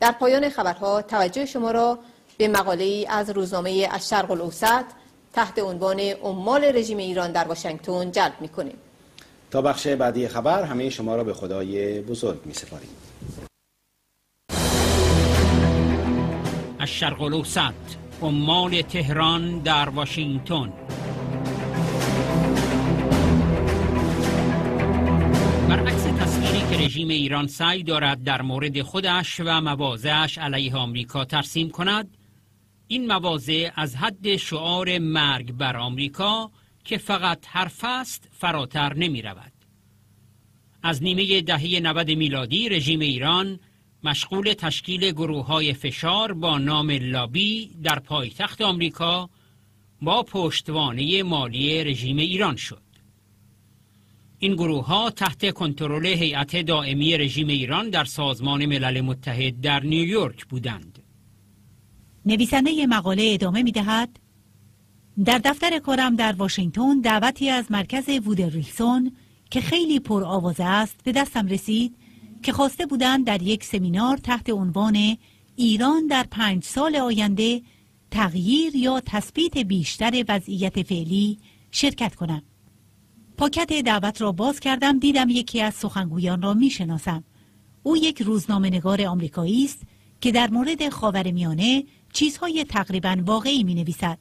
در پایان خبرها توجه شما را به مقاله ای از روزنامه از شرق الاوسط تحت عنوان عمال رژیم ایران در واشنگتن جلب می کنیم. تا بخش بعدی خبر همه شما را به خدای بزرگ می سپاریم. از شرق الاوسط عمال تهران در واشنگتن رژیم ایران سعی دارد در مورد خودش و مواضعش علیه آمریکا ترسیم کند این مواضع از حد شعار مرگ بر آمریکا که فقط حرف است فراتر نمی رود. از نیمه دهه 90 میلادی رژیم ایران مشغول تشکیل گروه های فشار با نام لابی در پایتخت آمریکا با پشتوانه مالی رژیم ایران شد. این گروه ها تحت کنترل هیئت دائمی رژیم ایران در سازمان ملل متحد در نیویورک بودند. نویسنده مقاله ادامه می دهد در دفتر کارم در واشنگتن دعوتی از مرکز وودریسون که خیلی پر آوازه است به دستم رسید که خواسته بودند در یک سمینار تحت عنوان ایران در پنج سال آینده تغییر یا تثبیت بیشتر وضعیت فعلی شرکت کنم. پاکت دعوت را باز کردم دیدم یکی از سخنگویان را می شناسم. او یک روزنامه نگار آمریکایی است که در مورد خاورمیانه چیزهای تقریبا واقعی می نویسد.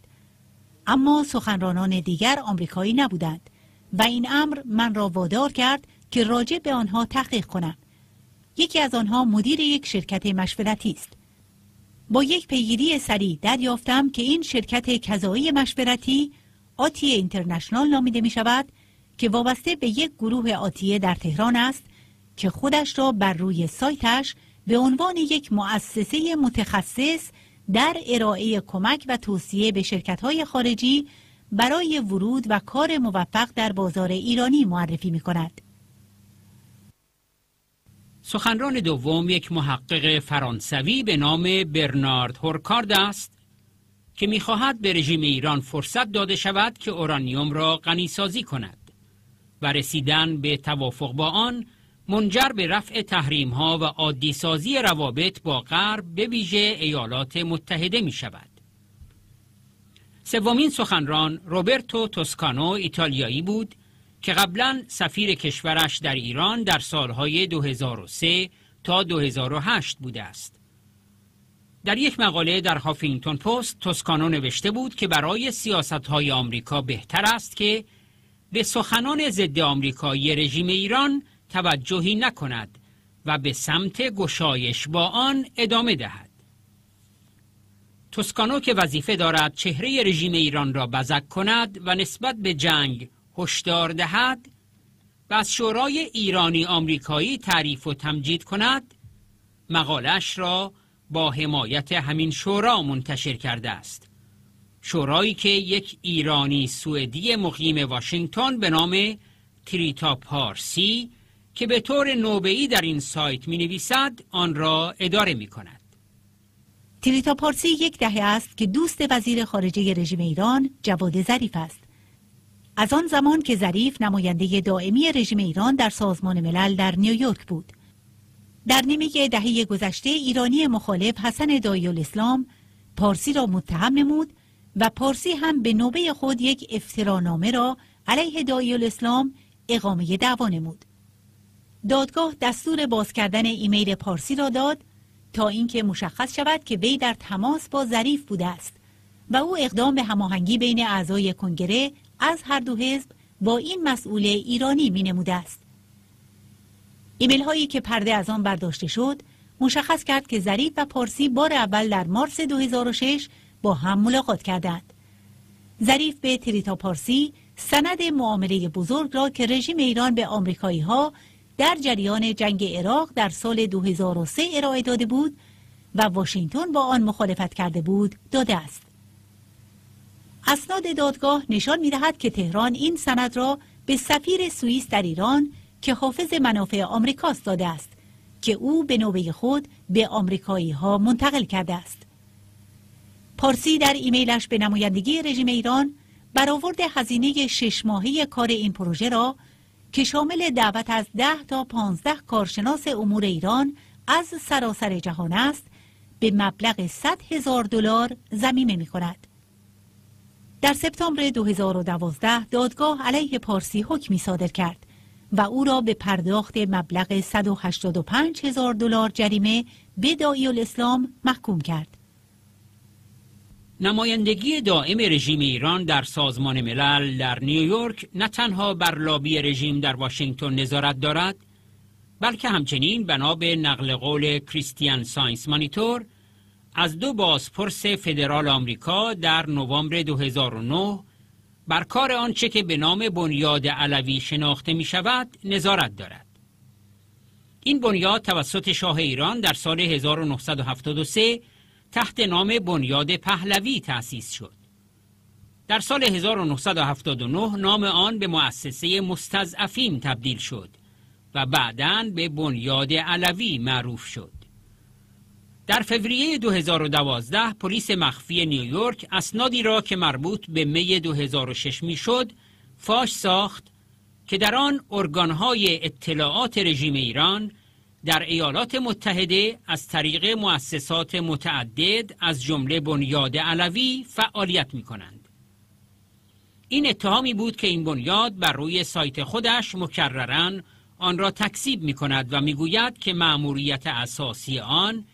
اما سخنرانان دیگر آمریکایی نبودند و این امر من را وادار کرد که راجع به آنها تحقیق کنم. یکی از آنها مدیر یک شرکت مشورتی است. با یک پیگیری سریع دریافتم که این شرکت کذایی مشورتی آتی اینترنشنال نامیده می شود که وابسته به یک گروه آتیه در تهران است که خودش را بر روی سایتش به عنوان یک مؤسسه متخصص در ارائه کمک و توصیه به شرکت‌های خارجی برای ورود و کار موفق در بازار ایرانی معرفی می کند. سخنران دوم یک محقق فرانسوی به نام برنارد هورکارد است که می‌خواهد به رژیم ایران فرصت داده شود که اورانیوم را غنیسازی کند و رسیدن به توافق با آن منجر به رفع تحریم ها و عادی سازی روابط با غرب به ویژه ایالات متحده می شود. سومین سخنران روبرتو توسکانو ایتالیایی بود که قبلا سفیر کشورش در ایران در سالهای 2003 تا 2008 بوده است. در یک مقاله در هافینگتون پست توسکانو نوشته بود که برای سیاست های آمریکا بهتر است که به سخنان ضد آمریکایی رژیم ایران توجهی نکند و به سمت گشایش با آن ادامه دهد. توسکانو که وظیفه دارد چهره رژیم ایران را بزک کند و نسبت به جنگ هشدار دهد و از شورای ایرانی آمریکایی تعریف و تمجید کند مقالش را با حمایت همین شورا منتشر کرده است شورایی که یک ایرانی سوئدی مقیم واشنگتن به نام تریتا پارسی که به طور نوبه‌ای در این سایت می نویسد آن را اداره می کند. تریتا پارسی یک دهه است که دوست وزیر خارجه رژیم ایران جواد ظریف است. از آن زمان که ظریف نماینده دائمی رژیم ایران در سازمان ملل در نیویورک بود. در نیمه دهه گذشته ایرانی مخالف حسن دایی الاسلام پارسی را متهم نمود و پارسی هم به نوبه خود یک افترانامه را علیه دایی الاسلام اقامه دعوا نمود. دادگاه دستور باز کردن ایمیل پارسی را داد تا اینکه مشخص شود که وی در تماس با ظریف بوده است و او اقدام به هماهنگی بین اعضای کنگره از هر دو حزب با این مسئول ایرانی می نموده است. ایمیل هایی که پرده از آن برداشته شد مشخص کرد که ظریف و پارسی بار اول در مارس 2006 با هم ملاقات کردند. ظریف به تریتا پارسی سند معامله بزرگ را که رژیم ایران به آمریکایی ها در جریان جنگ عراق در سال 2003 ارائه داده بود و واشنگتن با آن مخالفت کرده بود داده است. اسناد دادگاه نشان می دهد که تهران این سند را به سفیر سوئیس در ایران که حافظ منافع آمریکاست داده است که او به نوبه خود به آمریکایی ها منتقل کرده است. پارسی در ایمیلش به نمایندگی رژیم ایران برآورد هزینه شش ماهه کار این پروژه را که شامل دعوت از ده تا پانزده کارشناس امور ایران از سراسر جهان است به مبلغ 100 هزار دلار زمینه می کند. در سپتامبر 2012 دادگاه علیه پارسی حکمی صادر کرد و او را به پرداخت مبلغ 185 هزار دلار جریمه به دایی الاسلام محکوم کرد. نمایندگی دائم رژیم ایران در سازمان ملل در نیویورک نه تنها بر لابی رژیم در واشنگتن نظارت دارد بلکه همچنین بنا به نقل قول کریستیان ساینس مانیتور از دو بازپرس فدرال آمریکا در نوامبر 2009 بر کار آنچه که به نام بنیاد علوی شناخته می شود نظارت دارد. این بنیاد توسط شاه ایران در سال 1973 تحت نام بنیاد پهلوی تأسیس شد. در سال 1979 نام آن به مؤسسه مستضعفین تبدیل شد و بعداً به بنیاد علوی معروف شد. در فوریه 2012 پلیس مخفی نیویورک اسنادی را که مربوط به می 2006 می‌شد فاش ساخت که در آن ارگانهای اطلاعات رژیم ایران در ایالات متحده از طریق مؤسسات متعدد از جمله بنیاد علوی فعالیت می کنند. این اتهامی بود که این بنیاد بر روی سایت خودش مکررن آن را تکذیب می کند و می گوید که مأموریت اساسی آن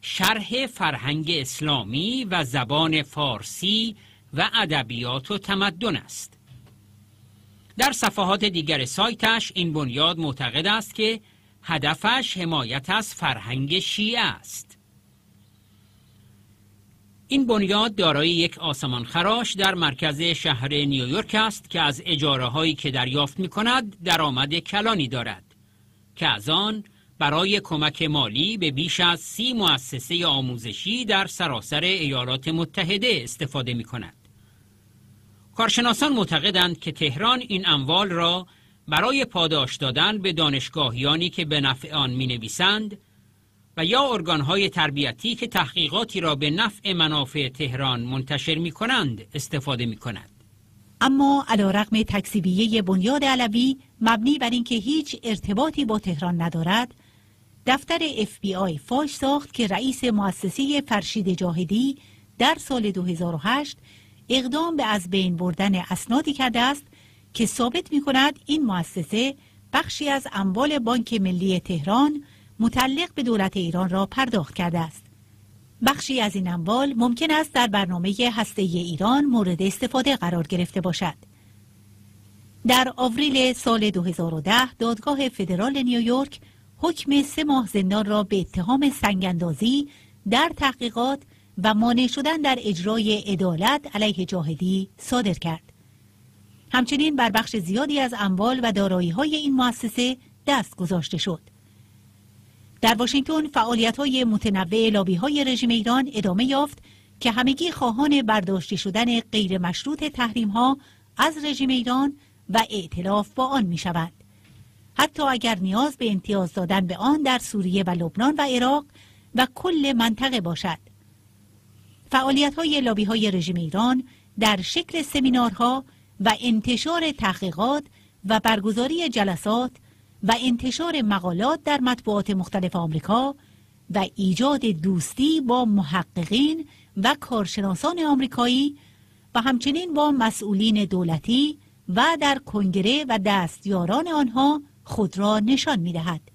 شرح فرهنگ اسلامی و زبان فارسی و ادبیات و تمدن است. در صفحات دیگر سایتش این بنیاد معتقد است که هدفش حمایت از فرهنگ شیعه است. این بنیاد دارای یک آسمان خراش در مرکز شهر نیویورک است که از اجاره هایی که دریافت می کند درآمد کلانی دارد که از آن برای کمک مالی به بیش از سی مؤسسه آموزشی در سراسر ایالات متحده استفاده می کند. کارشناسان معتقدند که تهران این اموال را برای پاداش دادن به دانشگاهیانی که به نفع آن می نویسند و یا ارگانهای تربیتی که تحقیقاتی را به نفع منافع تهران منتشر می کنند استفاده می کند. اما علا رقم تکسیبیه بنیاد علوی مبنی بر اینکه هیچ ارتباطی با تهران ندارد دفتر اف بی آی فاش ساخت که رئیس مؤسسه فرشید جاهدی در سال 2008 اقدام به از بین بردن اسنادی کرده است که ثابت می کند این مؤسسه بخشی از اموال بانک ملی تهران متعلق به دولت ایران را پرداخت کرده است. بخشی از این اموال ممکن است در برنامه هسته ایران مورد استفاده قرار گرفته باشد. در آوریل سال 2010 دادگاه فدرال نیویورک حکم سه ماه زندان را به اتهام سنگاندازی در تحقیقات و مانع شدن در اجرای عدالت علیه جاهدی صادر کرد. همچنین بر بخش زیادی از اموال و دارایی های این مؤسسه دست گذاشته شد. در واشنگتن فعالیت های متنوع لابی های رژیم ایران ادامه یافت که همگی خواهان برداشته شدن غیر مشروط تحریم ها از رژیم ایران و ائتلاف با آن می شود. حتی اگر نیاز به امتیاز دادن به آن در سوریه و لبنان و عراق و کل منطقه باشد. فعالیت های لابی های رژیم ایران در شکل سمینارها و انتشار تحقیقات و برگزاری جلسات و انتشار مقالات در مطبوعات مختلف آمریکا و ایجاد دوستی با محققین و کارشناسان آمریکایی و همچنین با مسئولین دولتی و در کنگره و دستیاران آنها خود را نشان می دهد.